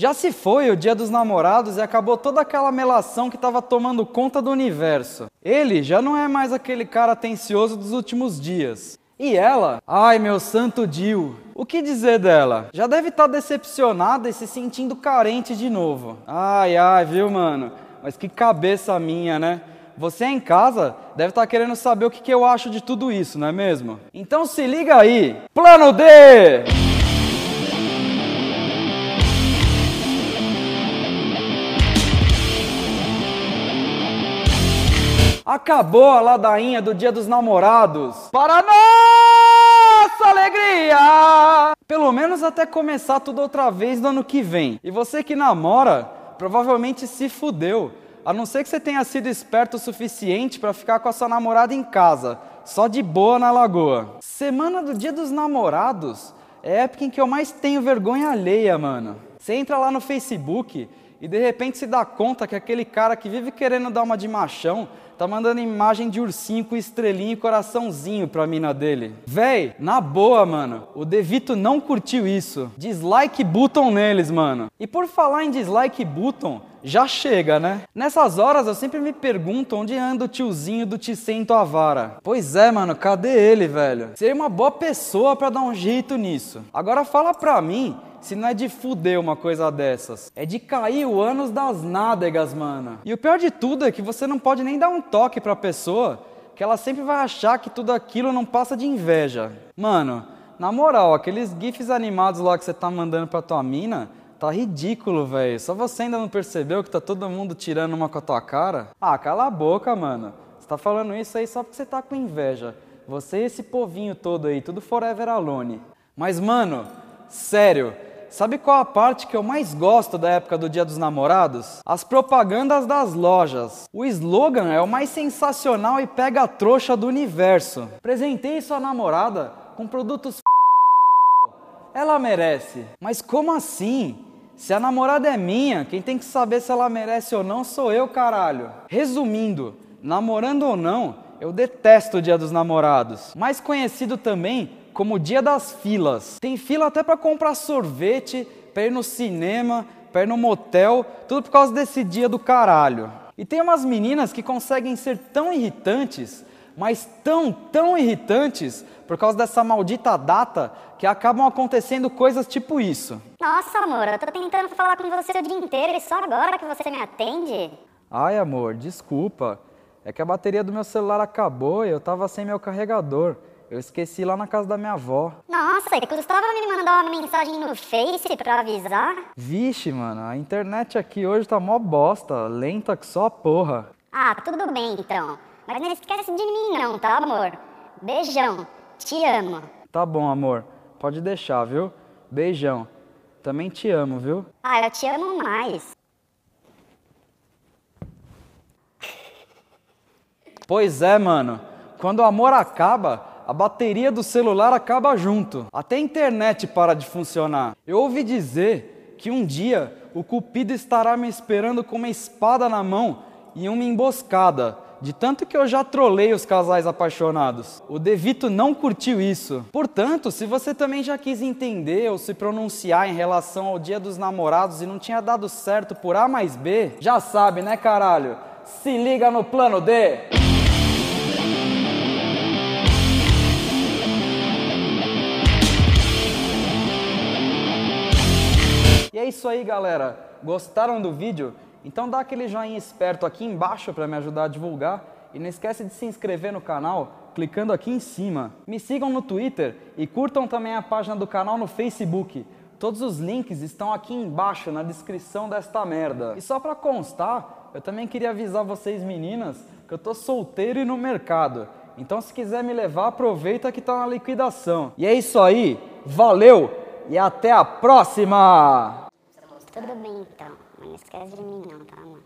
Já se foi o dia dos namorados e acabou toda aquela melação que estava tomando conta do universo. Ele já não é mais aquele cara atencioso dos últimos dias. E ela? Ai, meu santo Dio. O que dizer dela? Já deve estar tá decepcionada e se sentindo carente de novo. Ai, ai, viu, mano? Mas que cabeça minha, né? Você em casa deve estar tá querendo saber o que, que eu acho de tudo isso, não é mesmo? Então se liga aí. Plano D! Acabou a ladainha do Dia dos Namorados. Para nossa alegria! Pelo menos até começar tudo outra vez no ano que vem. E você que namora, provavelmente se fudeu. A não ser que você tenha sido esperto o suficiente para ficar com a sua namorada em casa, só de boa na lagoa. Semana do Dia dos Namorados é a época em que eu mais tenho vergonha alheia, mano. Você entra lá no Facebook e de repente se dá conta que aquele cara que vive querendo dar uma de machão tá mandando imagem de ursinho com estrelinha e coraçãozinho pra mina dele. Véi, na boa, mano, o Devito não curtiu isso. Dislike button neles, mano. E por falar em dislike button, já chega, né? Nessas horas eu sempre me pergunto onde anda o tiozinho do Ticento Avara. Pois é, mano, cadê ele, velho? Seria uma boa pessoa para dar um jeito nisso. Agora fala pra mim se não é de fuder uma coisa dessas. É de cair o ânus das nádegas, mano. E o pior de tudo é que você não pode nem dar um toque pra pessoa, que ela sempre vai achar que tudo aquilo não passa de inveja. Mano, na moral, aqueles gifs animados lá que você tá mandando pra tua mina, Tá ridículo, velho. Só você ainda não percebeu que tá todo mundo tirando uma com a tua cara? Ah, cala a boca, mano. Você tá falando isso aí só porque você tá com inveja. Você e esse povinho todo aí, tudo forever alone. Mas, mano, sério, Sabe qual a parte que eu mais gosto da época do Dia dos Namorados? As propagandas das lojas. O slogan é o mais sensacional e pega a trouxa do universo. Presentei sua namorada com produtos ela merece. Mas como assim? Se a namorada é minha, quem tem que saber se ela merece ou não sou eu, caralho. Resumindo, namorando ou não, eu detesto o Dia dos Namorados. Mais conhecido também como Dia das Filas. Tem fila até para comprar sorvete, para ir no cinema, para ir no motel, tudo por causa desse dia do caralho. E tem umas meninas que conseguem ser tão irritantes, mas tão, tão irritantes, por causa dessa maldita data, que acabam acontecendo coisas tipo isso. Nossa, amor, eu tô tentando falar com você o dia inteiro e só agora que você me atende? Ai, amor, desculpa. É que a bateria do meu celular acabou e eu tava sem meu carregador. Eu esqueci lá na casa da minha avó. Nossa, e custava me mandar uma mensagem no Face pra avisar? Vixe, mano, a internet aqui hoje tá mó bosta, lenta que só a porra. Ah, tudo bem então. Mas não esquece de mim não, tá, amor? Beijão, te amo. Tá bom, amor, pode deixar, viu? Beijão. Também te amo, viu? Ah, eu te amo mais. Pois é, mano. Quando o amor acaba, a bateria do celular acaba junto. Até a internet para de funcionar. Eu ouvi dizer que um dia o Cupido estará me esperando com uma espada na mão e uma emboscada. De tanto que eu já trolei os casais apaixonados. O Devito não curtiu isso. Portanto, se você também já quis entender ou se pronunciar em relação ao Dia dos Namorados e não tinha dado certo por A mais B, já sabe, né, caralho? Se liga no plano D. isso aí, galera. Gostaram do vídeo? Então dá aquele joinha esperto aqui embaixo para me ajudar a divulgar e não esquece de se inscrever no canal clicando aqui em cima. Me sigam no Twitter e curtam também a página do canal no Facebook. Todos os links estão aqui embaixo na descrição desta merda. E só para constar, eu também queria avisar vocês meninas que eu tô solteiro e no mercado. Então se quiser me levar, aproveita que tá na liquidação. E é isso aí. Valeu e até a próxima. Tudo bem então, mas não esquece de mim não, tá, mano?